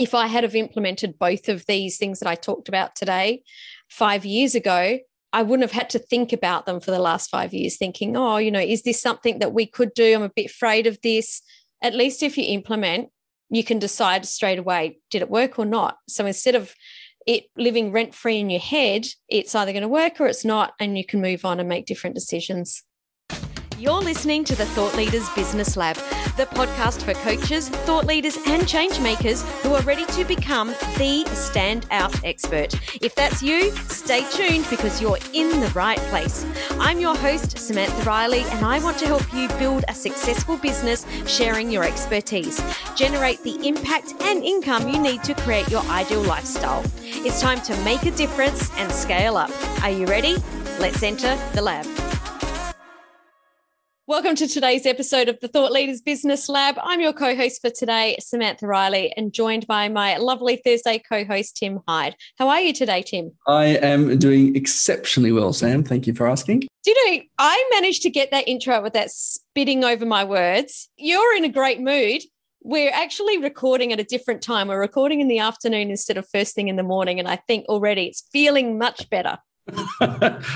if I had have implemented both of these things that I talked about today five years ago, I wouldn't have had to think about them for the last five years, thinking, oh, you know, is this something that we could do? I'm a bit afraid of this. At least if you implement, you can decide straight away, did it work or not? So instead of it living rent free in your head, it's either going to work or it's not, and you can move on and make different decisions. You're listening to the Thought Leaders Business Lab, the podcast for coaches, thought leaders, and change makers who are ready to become the standout expert. If that's you, stay tuned because you're in the right place. I'm your host, Samantha Riley, and I want to help you build a successful business sharing your expertise. Generate the impact and income you need to create your ideal lifestyle. It's time to make a difference and scale up. Are you ready? Let's enter the lab. Welcome to today's episode of the Thought Leaders Business Lab. I'm your co host for today, Samantha Riley, and joined by my lovely Thursday co host, Tim Hyde. How are you today, Tim? I am doing exceptionally well, Sam. Thank you for asking. Do you know, I managed to get that intro with that spitting over my words. You're in a great mood. We're actually recording at a different time. We're recording in the afternoon instead of first thing in the morning. And I think already it's feeling much better.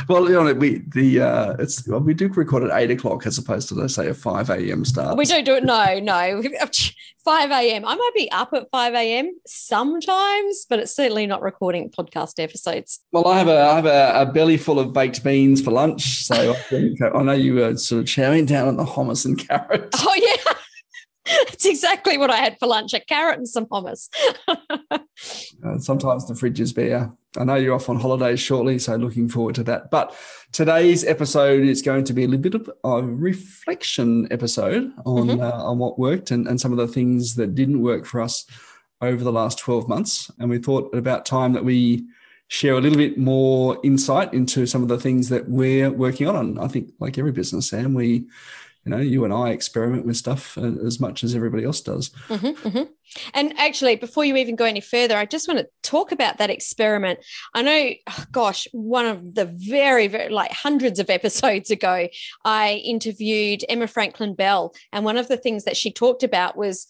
well, you know, we the uh, it's well, we do record at eight o'clock as opposed to let's say a five a.m. start. We don't do it. No, no, five a.m. I might be up at five a.m. sometimes, but it's certainly not recording podcast episodes. Well, I have a I have a, a belly full of baked beans for lunch, so I think I know you were sort of chowing down on the hummus and carrots. Oh yeah. It's exactly what I had for lunch a carrot and some hummus. uh, sometimes the fridge is bare. I know you're off on holidays shortly, so looking forward to that. But today's episode is going to be a little bit of a reflection episode on, mm-hmm. uh, on what worked and, and some of the things that didn't work for us over the last 12 months. And we thought about time that we share a little bit more insight into some of the things that we're working on. And I think, like every business, Sam, we you know, you and I experiment with stuff uh, as much as everybody else does. Mm-hmm, mm-hmm. And actually, before you even go any further, I just want to talk about that experiment. I know, oh gosh, one of the very, very like hundreds of episodes ago, I interviewed Emma Franklin Bell. And one of the things that she talked about was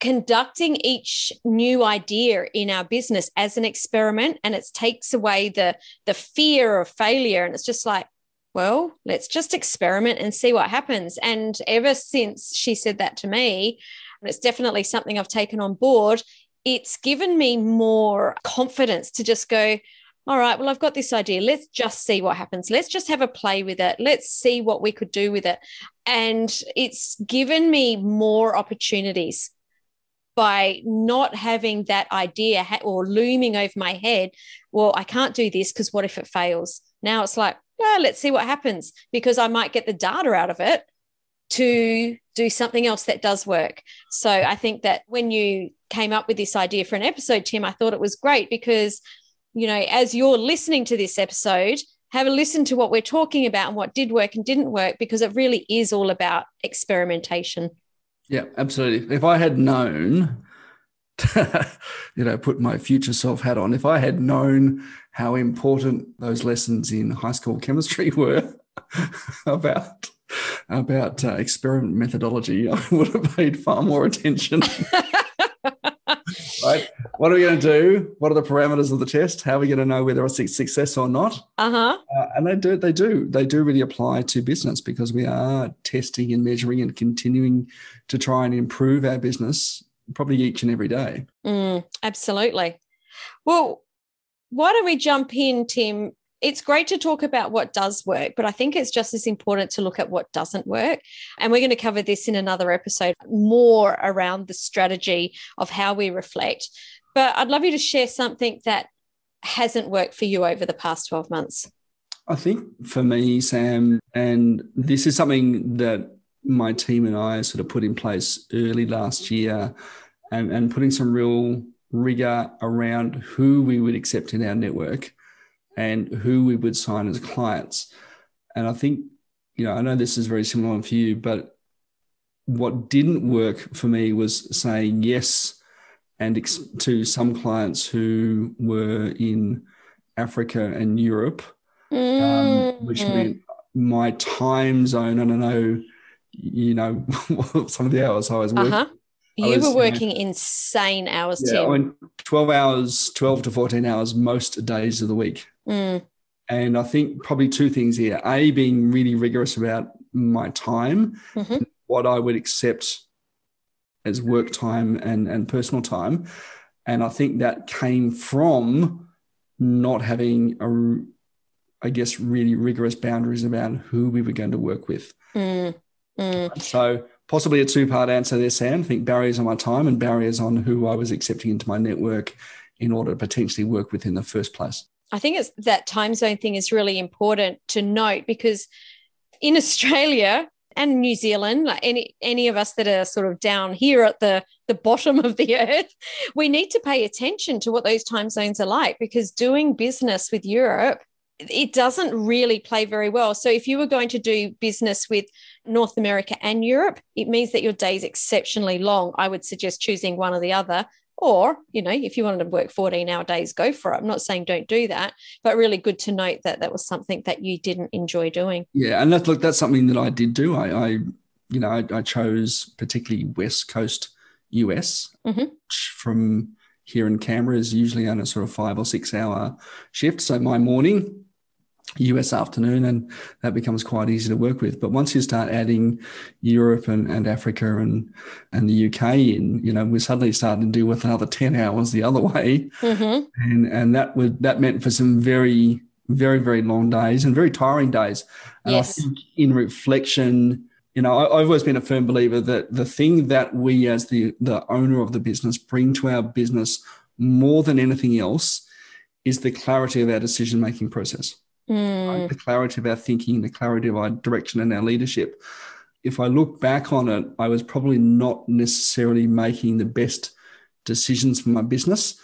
conducting each new idea in our business as an experiment and it takes away the the fear of failure and it's just like well, let's just experiment and see what happens. And ever since she said that to me, and it's definitely something I've taken on board, it's given me more confidence to just go, all right, well, I've got this idea. Let's just see what happens. Let's just have a play with it. Let's see what we could do with it. And it's given me more opportunities by not having that idea or looming over my head. Well, I can't do this because what if it fails? Now it's like, yeah, let's see what happens because I might get the data out of it to do something else that does work. So I think that when you came up with this idea for an episode, Tim, I thought it was great because, you know, as you're listening to this episode, have a listen to what we're talking about and what did work and didn't work because it really is all about experimentation. Yeah, absolutely. If I had known you know, put my future self hat on. If I had known how important those lessons in high school chemistry were about about uh, experiment methodology, I would have paid far more attention. right? What are we going to do? What are the parameters of the test? How are we going to know whether it's a success or not? Uh-huh. Uh, and they do, they do, they do really apply to business because we are testing and measuring and continuing to try and improve our business probably each and every day. Mm, absolutely. Well, why don't we jump in, Tim? It's great to talk about what does work, but I think it's just as important to look at what doesn't work. And we're going to cover this in another episode more around the strategy of how we reflect. But I'd love you to share something that hasn't worked for you over the past 12 months. I think for me, Sam, and this is something that my team and I sort of put in place early last year and, and putting some real rigor around who we would accept in our network and who we would sign as clients. And I think, you know, I know this is very similar for you, but what didn't work for me was saying yes and ex- to some clients who were in Africa and Europe, mm. um, which meant my time zone. I don't know you know some of the hours I was working. Uh-huh. You was, were working you know, insane hours, yeah, Tim. I mean, 12 hours, 12 to 14 hours most days of the week. Mm. And I think probably two things here. A, being really rigorous about my time, mm-hmm. what I would accept as work time and, and personal time. And I think that came from not having a, I guess, really rigorous boundaries about who we were going to work with. Mm. Mm. So possibly a two-part answer there, Sam. I think barriers on my time and barriers on who I was accepting into my network in order to potentially work with in the first place. I think it's that time zone thing is really important to note because in Australia and New Zealand, like any any of us that are sort of down here at the the bottom of the earth, we need to pay attention to what those time zones are like because doing business with Europe it doesn't really play very well. So if you were going to do business with North America and Europe, it means that your day is exceptionally long. I would suggest choosing one or the other or, you know, if you wanted to work 14 hour days, go for it. I'm not saying don't do that, but really good to note that that was something that you didn't enjoy doing. Yeah. And that, look, that's something that I did do. I, I you know, I, I, chose particularly West Coast US mm-hmm. from here in Canberra is usually on a sort of five or six hour shift. So my morning US afternoon, and that becomes quite easy to work with. But once you start adding Europe and, and Africa and and the UK in, you know, we're suddenly starting to deal with another 10 hours the other way. Mm-hmm. And and that would that meant for some very, very, very long days and very tiring days. And yes. I think in reflection, you know, I, I've always been a firm believer that the thing that we as the the owner of the business bring to our business more than anything else is the clarity of our decision making process mm. the clarity of our thinking, the clarity of our direction and our leadership. If I look back on it, I was probably not necessarily making the best decisions for my business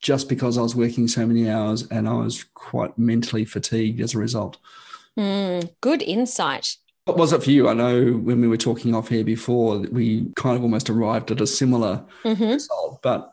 just because I was working so many hours and I was quite mentally fatigued as a result. Mm, good insight. What was it for you? I know when we were talking off here before, we kind of almost arrived at a similar mm-hmm. result. But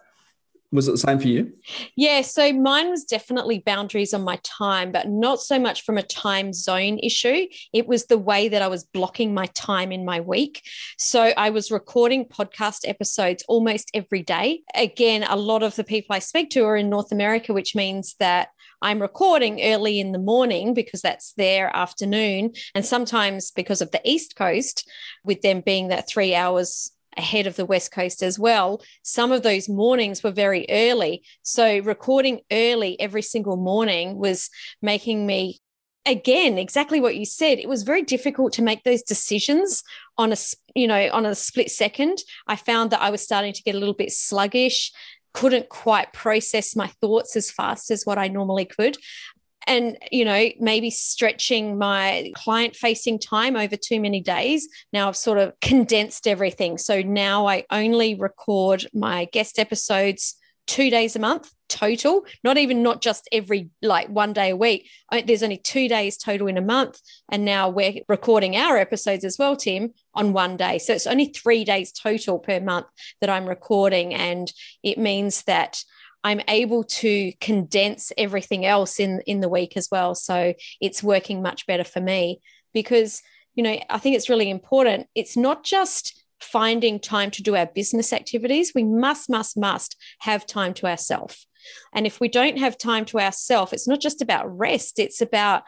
was it the same for you? Yeah, so mine was definitely boundaries on my time, but not so much from a time zone issue. It was the way that I was blocking my time in my week. So I was recording podcast episodes almost every day. Again, a lot of the people I speak to are in North America, which means that I'm recording early in the morning because that's their afternoon. And sometimes because of the East Coast, with them being that three hours ahead of the West Coast as well. Some of those mornings were very early. So recording early every single morning was making me again exactly what you said it was very difficult to make those decisions on a you know on a split second i found that i was starting to get a little bit sluggish couldn't quite process my thoughts as fast as what I normally could and you know maybe stretching my client facing time over too many days. Now i've sort of condensed everything. So now i only record my guest episodes two days a month total not even not just every like one day a week. There's only two days total in a month and now we're recording our episodes as well tim on one day. So it's only three days total per month that i'm recording and it means that I'm able to condense everything else in in the week as well. So it's working much better for me because you know I think it's really important. It's not just finding time to do our business activities. We must, must, must have time to ourselves. And if we don't have time to ourselves, it's not just about rest. It's about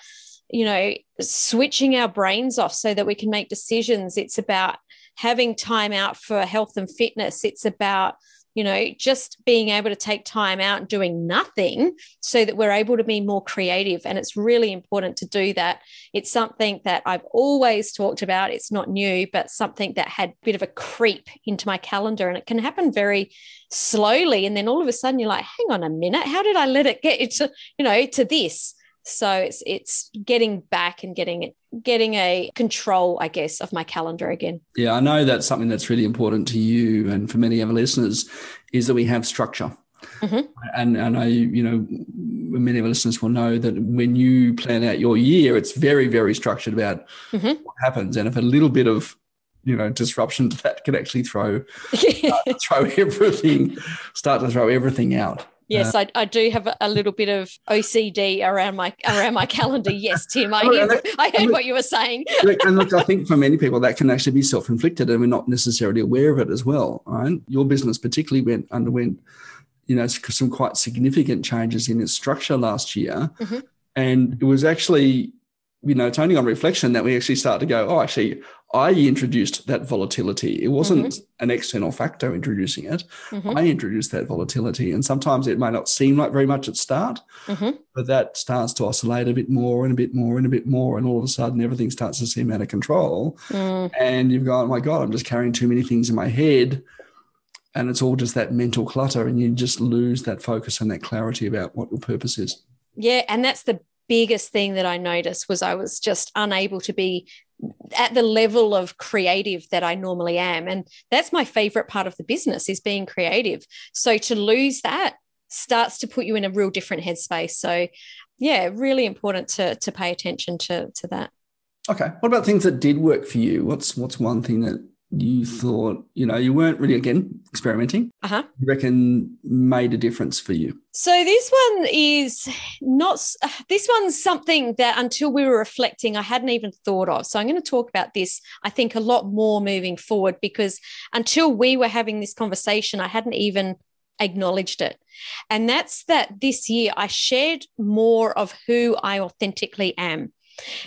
you know switching our brains off so that we can make decisions. It's about having time out for health and fitness. It's about you know, just being able to take time out and doing nothing so that we're able to be more creative. And it's really important to do that. It's something that I've always talked about. It's not new, but something that had a bit of a creep into my calendar. And it can happen very slowly. And then all of a sudden you're like, hang on a minute, how did I let it get to, you know, to this? So it's it's getting back and getting it getting a control, I guess, of my calendar again. Yeah, I know that's something that's really important to you and for many of our listeners is that we have structure. Mm-hmm. And, and I, you know, many of our listeners will know that when you plan out your year, it's very, very structured about mm-hmm. what happens. And if a little bit of, you know, disruption to that can actually throw, throw everything, start to throw everything out. Yes, uh, I, I do have a, little bit of OCD around my around my calendar. Yes, Tim, I, hear, I heard look, what you were saying. and look, I think for many people that can actually be self inflicted, and we're not necessarily aware of it as well. Right, your business particularly went underwent, you know, some quite significant changes in its structure last year, mm-hmm. and it was actually you know, it's only on reflection that we actually start to go, oh, actually, I introduced that volatility. It wasn't mm-hmm. an external factor introducing it. Mm-hmm. I introduced that volatility. And sometimes it may not seem like very much at start, mm-hmm. but that starts to oscillate a bit more and a bit more and a bit more. And all of a sudden, everything starts to seem out of control. Mm. And you've gone, oh my God, I'm just carrying too many things in my head. And it's all just that mental clutter. And you just lose that focus and that clarity about what your purpose is. Yeah. And that's the biggest thing that I noticed was I was just unable to be at the level of creative that I normally am. And that's my favorite part of the business is being creative. So to lose that starts to put you in a real different headspace. So yeah, really important to to pay attention to to that. Okay. What about things that did work for you? What's what's one thing that you thought, you know, you weren't really again experimenting. Uh-huh. You reckon made a difference for you? So this one is not this one's something that until we were reflecting, I hadn't even thought of. So I'm going to talk about this, I think, a lot more moving forward because until we were having this conversation, I hadn't even acknowledged it. And that's that this year I shared more of who I authentically am.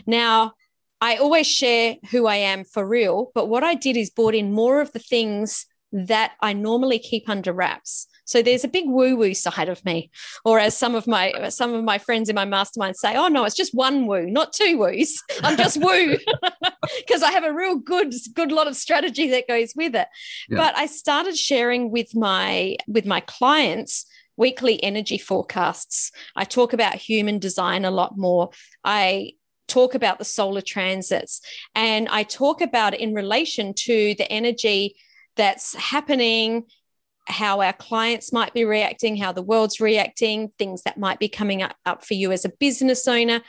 Now, I always share who I am for real, but what I did is brought in more of the things that I normally keep under wraps. So there's a big woo woo side of me, or as some of my some of my friends in my mastermind say, "Oh no, it's just one woo, not two woos. I'm just woo," because I have a real good good lot of strategy that goes with it. Yeah. But I started sharing with my with my clients weekly energy forecasts. I talk about human design a lot more. I talk about the solar transits and I talk about it in relation to the energy that's happening, how our clients might be reacting, how the world's reacting, things that might be coming up, up for you as a business owner.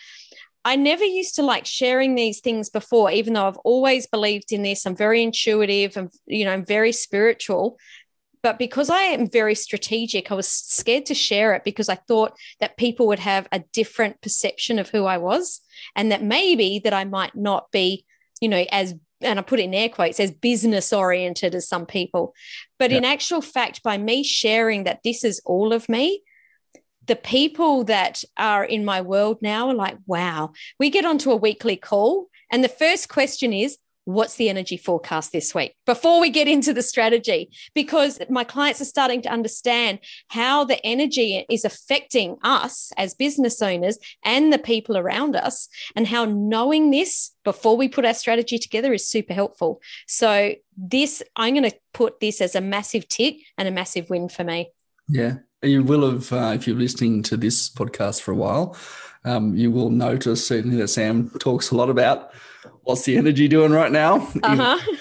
I never used to like sharing these things before, even though I've always believed in this. I'm very intuitive and, you know, I'm very spiritual. But because I am very strategic, I was scared to share it because I thought that people would have a different perception of who I was and that maybe that I might not be, you know, as and I put it in air quotes as business oriented as some people. But yeah. in actual fact, by me sharing that this is all of me, the people that are in my world now are like, wow, we get onto a weekly call. And the first question is, what's the energy forecast this week? Before we get into the strategy because my clients are starting to understand how the energy is affecting us as business owners and the people around us and how knowing this before we put our strategy together is super helpful. So this i'm going to put this as a massive tick and a massive win for me. Yeah you will have uh, if you're listening to this podcast for a while um, you will notice certainly that sam talks a lot about what's the energy doing right now? Uh-huh. Even,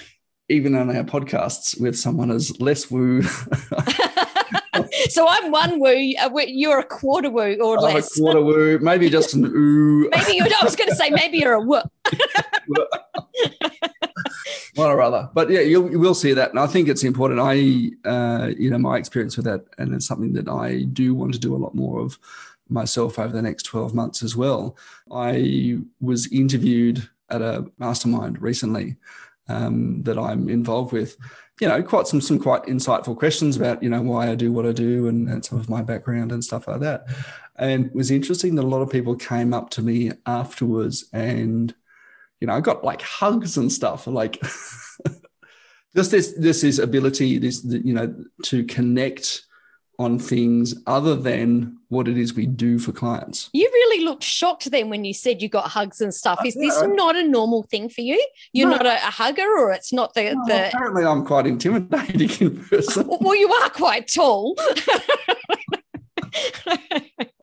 even on our podcasts with someone as less woo. so I'm one woo. Uh, you're a quarter woo or I'm less. A quarter woo, maybe just an ooh. maybe you. I was going to say maybe you're a woo. one or other, but yeah, you'll, you will see that, and I think it's important. I, uh, you know, my experience with that, and it's something that I do want to do a lot more of myself over the next 12 months as well. I was interviewed at a mastermind recently um, that I'm involved with. You know, quite some some quite insightful questions about you know why I do what I do and, and some of my background and stuff like that. And it was interesting that a lot of people came up to me afterwards and you know I got like hugs and stuff like. just this this is ability this you know to connect on things other than what it is we do for clients. You really looked shocked then when you said you got hugs and stuff. Is this not a normal thing for you? You're no. not a, a, hugger, or it's not the, no, the. Apparently, I'm quite intimidating in person. well, you are quite tall.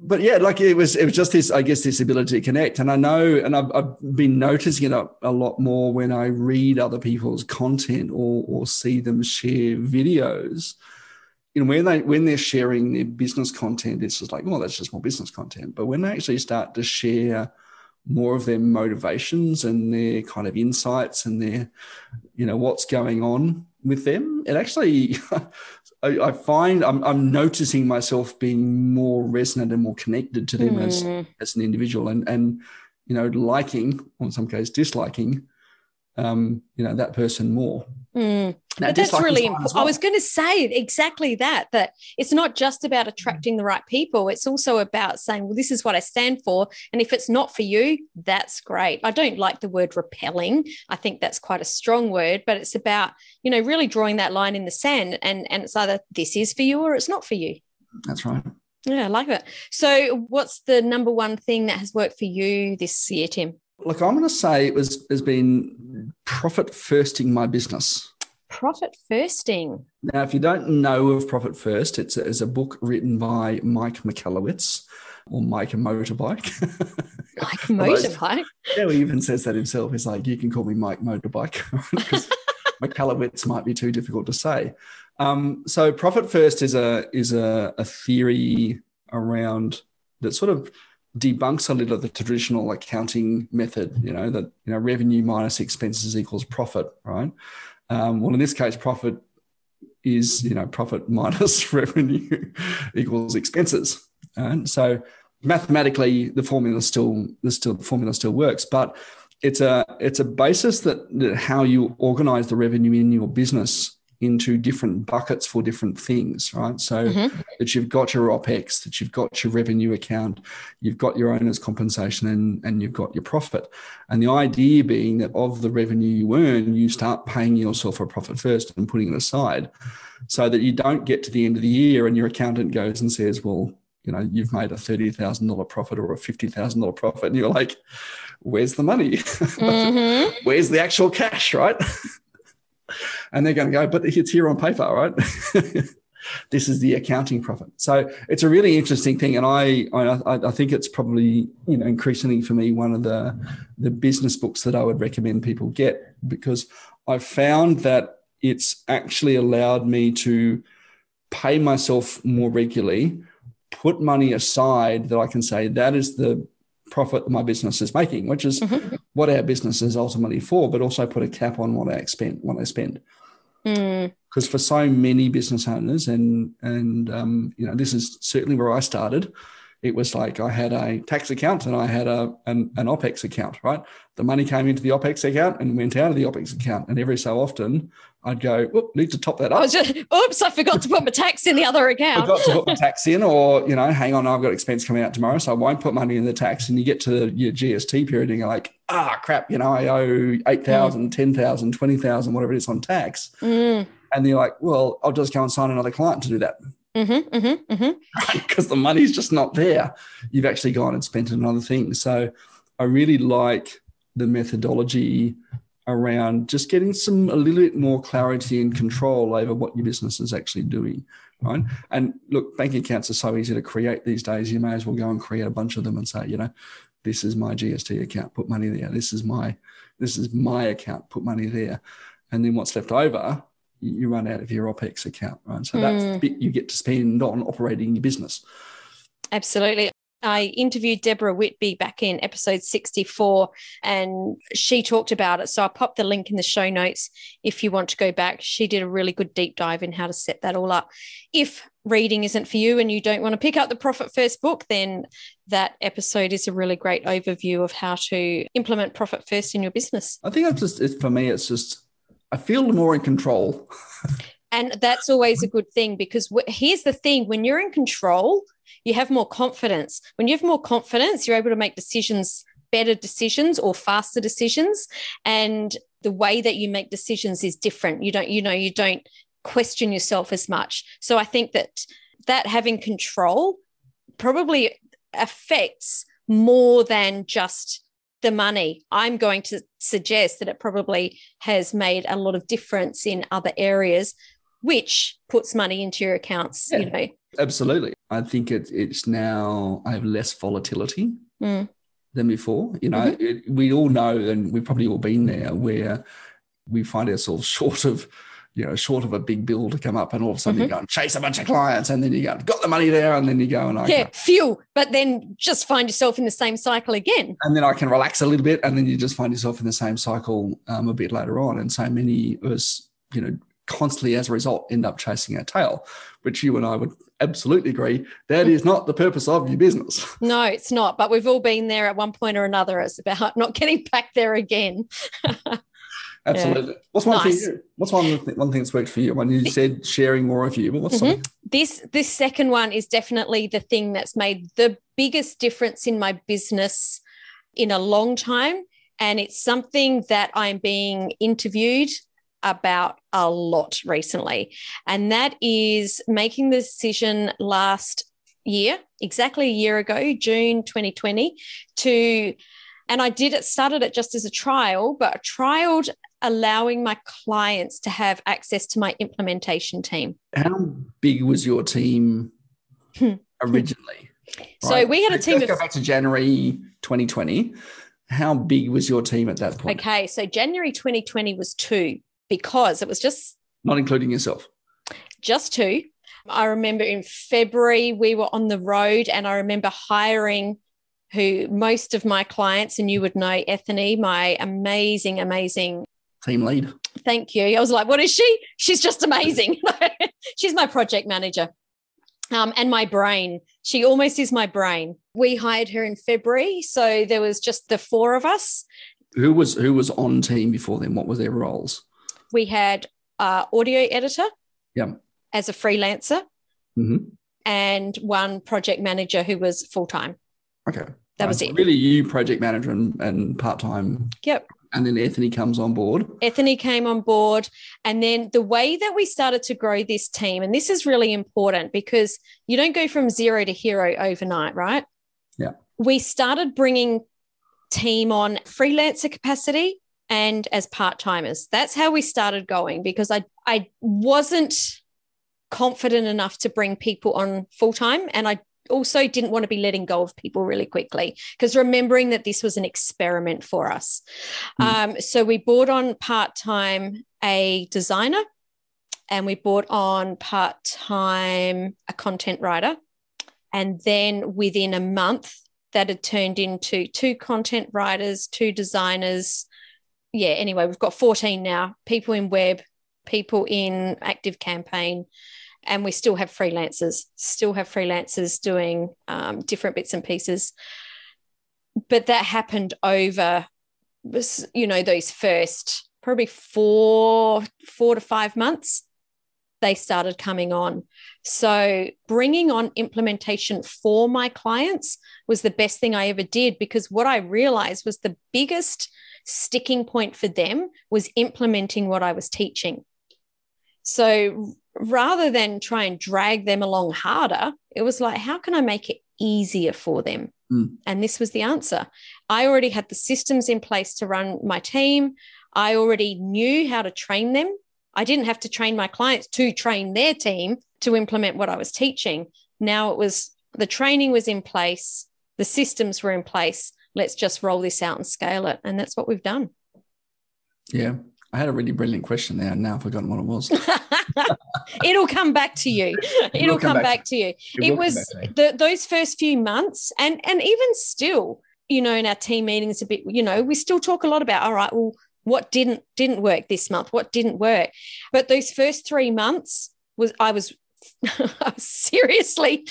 but yeah, like it was, it was just this, I guess, this ability to connect. And I know, and I've, I've been noticing it a, a, lot more when I read other people's content or, or see them share videos you know when they when they're sharing their business content it's just like well that's just more business content but when they actually start to share more of their motivations and their kind of insights and their you know what's going on with them it actually I, I find I'm, I'm noticing myself being more resonant and more connected to them mm. as hmm. as an individual, and and you know liking or in some cases disliking um, you know that person more. Mm. Now, that's really important. Well. I was going to say exactly that. That it's not just about mm. attracting the right people. It's also about saying, "Well, this is what I stand for," and if it's not for you, that's great. I don't like the word repelling. I think that's quite a strong word, but it's about you know really drawing that line in the sand, and and it's either this is for you or it's not for you. That's right. Yeah, I like it. So, what's the number one thing that has worked for you this year, Tim? Look, I'm going to say it was has been profit firsting my business. Profit firsting. Now, if you don't know of Profit First, it's a, it's a book written by Mike Michalowicz or Mike a Motorbike. Mike Motorbike. yeah, he even says that himself. He's like, you can call me Mike Motorbike because Michalowicz might be too difficult to say. Um, so, Profit First is a is a, a theory around that sort of debunks a little of the traditional accounting method, you know, that, you know, revenue minus expenses equals profit, right? Um, well, in this case, profit is, you know, profit minus revenue equals expenses. And so mathematically, the formula still, the still, the formula still works, but it's a, it's a basis that, that how you organize the revenue in your business into different buckets for different things, right? So mm-hmm. that you've got your OPEX, that you've got your revenue account, you've got your owner's compensation, and, and you've got your profit. And the idea being that of the revenue you earn, you start paying yourself a profit first and putting it aside so that you don't get to the end of the year and your accountant goes and says, well, you know, you've made a $30,000 profit or a $50,000 profit. And you're like, where's the money? Mm-hmm. where's the actual cash, right? and they're going to go, but it's here on paper, right? this is the accounting profit. So it's a really interesting thing, and I, I I think it's probably you know increasingly for me one of the the business books that I would recommend people get because I've found that it's actually allowed me to pay myself more regularly, put money aside that I can say that is the profit that my business is making, which is mm-hmm. what our business is ultimately for, but also put a cap on what I spend, what I spend. Because mm. for so many business owners, and and um, you know, this is certainly where I started it was like I had a tax account and I had a an, an, OPEX account, right? The money came into the OPEX account and went out of the OPEX account. And every so often I'd go, Oop, need to top that up. I was just, oops, I forgot to put my tax in the other account. I forgot to put my tax in, or, you know, hang on, I've got expense coming out tomorrow. So I won't put money in the tax. And you get to your GST period and you're like, ah, crap, you know, I owe 8,000, mm. 10,000, 20,000, whatever it is on tax. Mm. And you're like, well, I'll just go and sign another client to do that. Mm-hmm, mm-hmm, mm-hmm. Because the money's just not there. You've actually gone and spent it on other things. So I really like the methodology around just getting some a little bit more clarity and control over what your business is actually doing. Right. And look, bank accounts are so easy to create these days. You may as well go and create a bunch of them and say, you know, this is my GST account, put money there. This is my this is my account, put money there. And then what's left over you run out of your OPEX account, right? So mm. that's the bit you get to spend on operating your business. Absolutely. I interviewed Deborah Whitby back in episode 64 and she talked about it. So I'll pop the link in the show notes if you want to go back. She did a really good deep dive in how to set that all up. If reading isn't for you and you don't want to pick up the Profit First book, then that episode is a really great overview of how to implement Profit First in your business. I think it's just, for me, it's just I feel more in control. and that's always a good thing because here's the thing when you're in control, you have more confidence. When you have more confidence, you're able to make decisions, better decisions or faster decisions. And the way that you make decisions is different. You don't, you know, you don't question yourself as much. So I think that that having control probably affects more than just the money. I'm going to suggest that it probably has made a lot of difference in other areas, which puts money into your accounts. Yeah, you know, absolutely. I think it, it's now I have less volatility mm. than before. You know, mm-hmm. it, we all know, and we've probably all been there, where we find ourselves short of you know, short of a big bill to come up, and all of a sudden mm-hmm. you go and chase a bunch of clients, and then you go, got the money there, and then you go and I yeah, phew, but then just find yourself in the same cycle again. And then I can relax a little bit, and then you just find yourself in the same cycle um, a bit later on. And so many of us, you know, constantly, as a result, end up chasing our tail, which you and I would absolutely agree that is not the purpose of your business. No, it's not. But we've all been there at one point or another. It's about not getting back there again. Absolutely. Yeah. What's one nice. thing? What's one one thing that's worked for you? When you said sharing more of you, but what's mm-hmm. this? This second one is definitely the thing that's made the biggest difference in my business in a long time, and it's something that I'm being interviewed about a lot recently, and that is making the decision last year, exactly a year ago, June 2020, to and I did it, started it just as a trial, but I trialed allowing my clients to have access to my implementation team. How big was your team hmm. originally? so right? we had a team Let's of, go back to January 2020. How big was your team at that point? Okay, so January 2020 was two because it was just not including yourself. Just two. I remember in February we were on the road and I remember hiring who most of my clients and you would know Ethany, my amazing, amazing team lead. Thank you. I was like, what is she? She's just amazing. She's my project manager. Um, and my brain. She almost is my brain. We hired her in February, so there was just the four of us. Who was who was on team before then? What were their roles? We had uh, audio editor. Yeah. As a freelancer. Mm-hmm. And one project manager who was full time. Okay. That was it. Really, you project manager and, and part time. Yep and then Ethany comes on board. Ethany came on board. And then the way that we started to grow this team, and this is really important because you don't go from zero to hero overnight, right? Yeah. We started bringing team on freelancer capacity and as part timers. That's how we started going because I, I wasn't confident enough to bring people on full time and I also didn't want to be letting go of people really quickly because remembering that this was an experiment for us. Mm. Um, so we brought on part time a designer and we brought on part time a content writer. And then within a month, that had turned into two content writers, two designers. Yeah, anyway, we've got 14 now people in web, people in active campaign and we still have freelancers still have freelancers doing um, different bits and pieces. But that happened over you know those first probably four four to five months they started coming on. So bringing on implementation for my clients was the best thing i ever did because what i realized was the biggest sticking point for them was implementing what i was teaching. So rather than try and drag them along harder, it was like, how can I make it easier for them? Mm. And this was the answer. I already had the systems in place to run my team. I already knew how to train them. I didn't have to train my clients to train their team to implement what I was teaching. Now it was the training was in place, the systems were in place. Let's just roll this out and scale it. And that's what we've done. Yeah. I had a really brilliant question there, and now I've forgotten what it was. It'll come back to you. It'll, It'll come, come, back, to you. It, it was the, those first few months, and and even still, you know, in our team meetings, a bit, you know, we still talk a lot about. All right, well, what didn't didn't work this month? What didn't work? But those first three months was I was seriously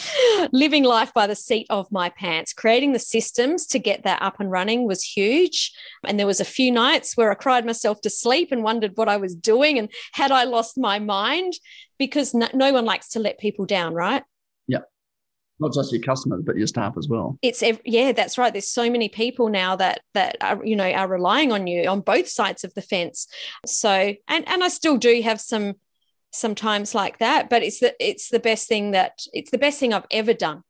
living life by the seat of my pants. Creating the systems to get that up and running was huge. And there was a few nights where I cried myself to sleep and wondered what I was doing and had I lost my mind because no, no one likes to let people down, right? Yeah. Not just your customers, but your staff as well. It's yeah, that's right. There's so many people now that that are you know are relying on you on both sides of the fence. So and and I still do have some sometimes like that but it's the it's the best thing that it's the best thing i've ever done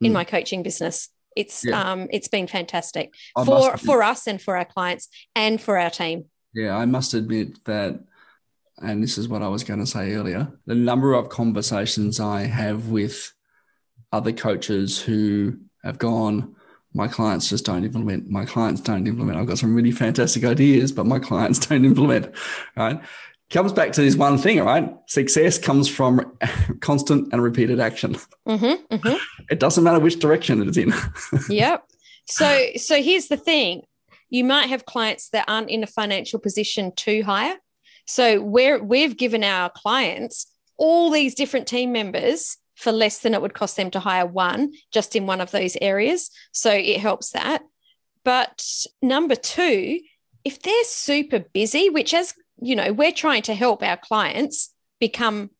in mm. my coaching business it's yeah. um it's been fantastic I for for us and for our clients and for our team yeah i must admit that and this is what i was going to say earlier the number of conversations i have with other coaches who have gone my clients just don't implement my clients don't implement i've got some really fantastic ideas but my clients don't implement right comes back to this one thing, right? Success comes from constant and repeated action. Mm-hmm, mm-hmm. It doesn't matter which direction it is in. yep. So, so here's the thing: you might have clients that aren't in a financial position to hire, So we're we've given our clients all these different team members for less than it would cost them to hire one just in one of those areas. So it helps that. But number two, if they're super busy, which as you know, we're trying to help our clients become,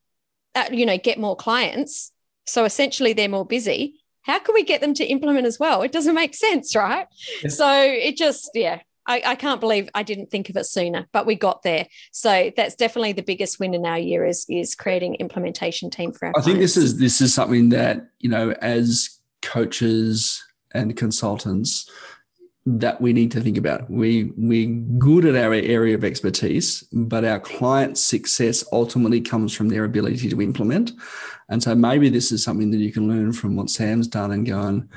uh, you know, get more clients. So essentially they're more busy. How can we get them to implement as well? It doesn't make sense, right? Yes. So it just, yeah, I, I, can't believe I didn't think of it sooner, but we got there. So that's definitely the biggest win in our year is is creating implementation team for our. I clients. think this is this is something that you know as coaches and consultants that we need to think about. We we're good at our area of expertise, but our client success ultimately comes from their ability to implement. And so maybe this is something that you can learn from what Sam's done and going,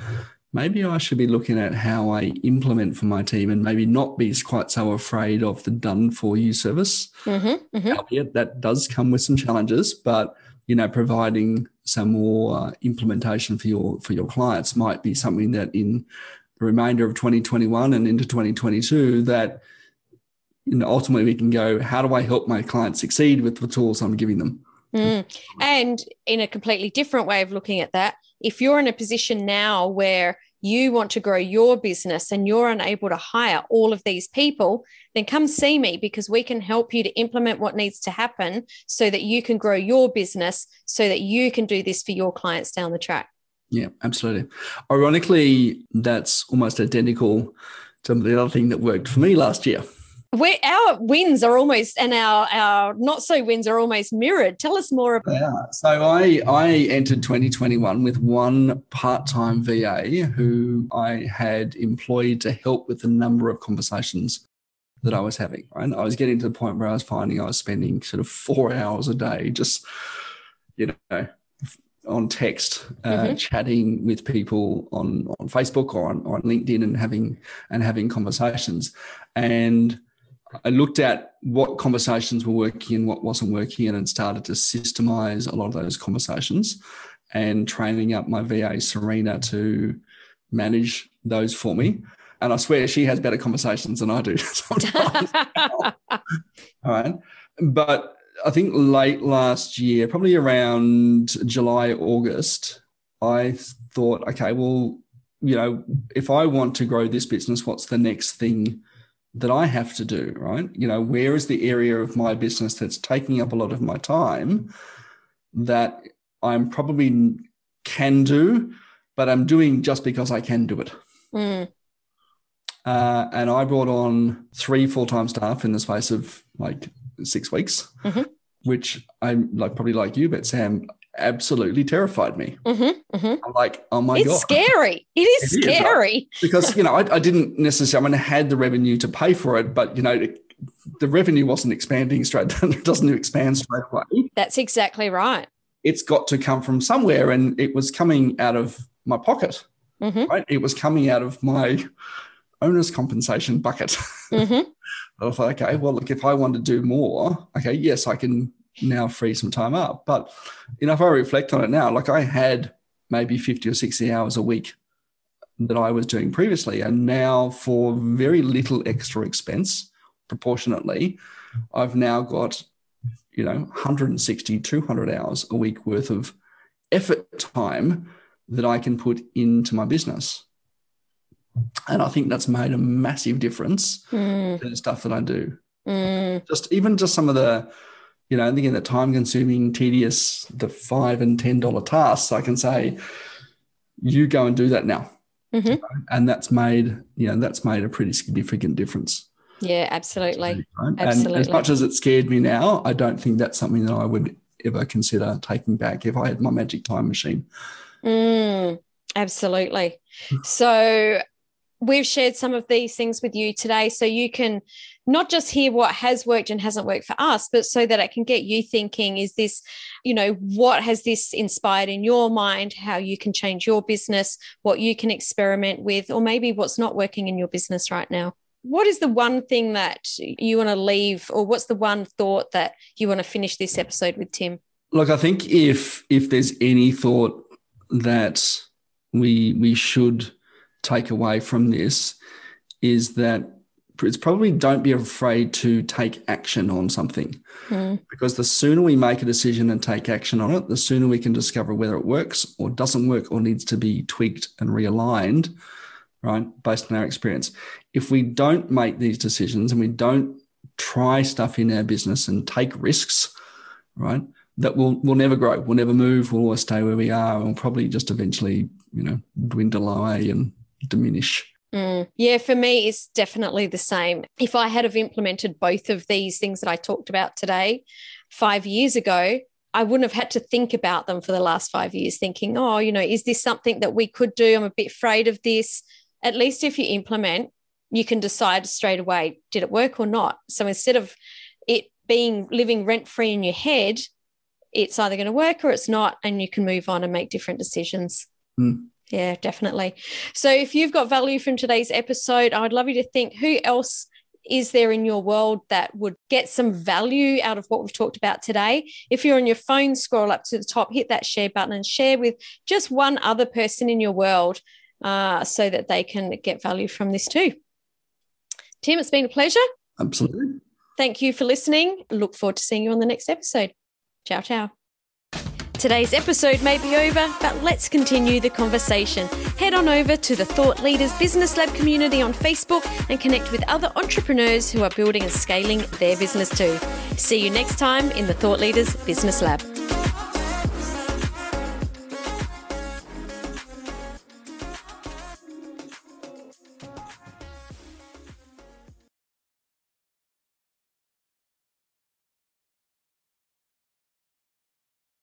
maybe I should be looking at how I implement for my team and maybe not be quite so afraid of the done for you service. Mm-hmm, mm-hmm. that does come with some challenges, but you know, providing some more uh, implementation for your for your clients might be something that in the remainder of 2021 and into 2022 that you know ultimately we can go how do i help my clients succeed with the tools i'm giving them mm. and in a completely different way of looking at that if you're in a position now where you want to grow your business and you're unable to hire all of these people, then come see me because we can help you to implement what needs to happen so that you can grow your business so that you can do this for your clients down the track. Yeah, absolutely. Ironically, that's almost identical to the other thing that worked for me last year. Where our wins are almost and our our not so wins are almost mirrored. Tell us more about. Yeah, so I I entered 2021 with one part time VA who I had employed to help with the number of conversations that I was having. Right, I was getting to the point where I was finding I was spending sort of four hours a day just you know on text, uh, mm-hmm. chatting with people on, on Facebook or on, on LinkedIn and having and having conversations. And I looked at what conversations were working and what wasn't working and started to systemize a lot of those conversations and training up my VA Serena to manage those for me. And I swear she has better conversations than I do sometimes. All right. But I think late last year, probably around July, August, I thought, okay, well, you know, if I want to grow this business, what's the next thing that I have to do, right? You know, where is the area of my business that's taking up a lot of my time that I'm probably can do, but I'm doing just because I can do it. Mm. Uh, and I brought on three full time staff in the space of like six weeks, mm-hmm. which I'm like probably like you, but Sam absolutely terrified me. Mm-hmm, mm-hmm. I'm like, oh my it's god, it's scary. It is it scary is, right? because you know I, I, didn't necessarily. I mean, I had the revenue to pay for it, but you know. The revenue wasn't expanding straight. It doesn't expand straight away. That's exactly right. It's got to come from somewhere, and it was coming out of my pocket. Mm-hmm. Right, it was coming out of my owner's compensation bucket. Mm-hmm. I like, okay, well, look, if I want to do more, okay, yes, I can now free some time up. But you know, if I reflect on it now, like I had maybe 50 or 60 hours a week that I was doing previously. And now for very little extra expense proportionately, I've now got, you know, 160, 200 hours a week worth of effort time that I can put into my business. And I think that's made a massive difference mm. to the stuff that I do. Mm. Just even just some of the, you know, thinking the time consuming, tedious, the five and ten dollar tasks, I can say, you go and do that now. Mm-hmm. And that's made, you know, that's made a pretty significant difference. Yeah, absolutely. Right? absolutely. And as much as it scared me now, I don't think that's something that I would ever consider taking back if I had my magic time machine. Mm, absolutely. so we've shared some of these things with you today so you can not just hear what has worked and hasn't worked for us but so that it can get you thinking is this you know what has this inspired in your mind how you can change your business what you can experiment with or maybe what's not working in your business right now? What is the one thing that you want to leave or what's the one thought that you want to finish this episode with tim? Look i think if if there's any thought that we we should take away from this is that it's probably don't be afraid to take action on something Mm. because the sooner we make a decision and take action on it, the sooner we can discover whether it works or doesn't work or needs to be tweaked and realigned, right? Based on our experience. If we don't make these decisions and we don't try stuff in our business and take risks, right? That will will never grow. We'll never move. We'll always stay where we are, and we'll probably just eventually, you know, dwindle away and diminish. Mm. Yeah, for me, it's definitely the same. If I had have implemented both of these things that I talked about today five years ago, I wouldn't have had to think about them for the last five years, thinking, oh, you know, is this something that we could do? I'm a bit afraid of this. At least if you implement, you can decide straight away, did it work or not? So instead of it being living rent free in your head, it's either going to work or it's not, and you can move on and make different decisions. Mm. Yeah, definitely. So if you've got value from today's episode, I'd love you to think who else is there in your world that would get some value out of what we've talked about today? If you're on your phone, scroll up to the top, hit that share button, and share with just one other person in your world uh, so that they can get value from this too. Tim, it's been a pleasure. Absolutely. Thank you for listening. Look forward to seeing you on the next episode. Ciao, ciao. Today's episode may be over, but let's continue the conversation. Head on over to the Thought Leaders Business Lab community on Facebook and connect with other entrepreneurs who are building and scaling their business too. See you next time in the Thought Leaders Business Lab.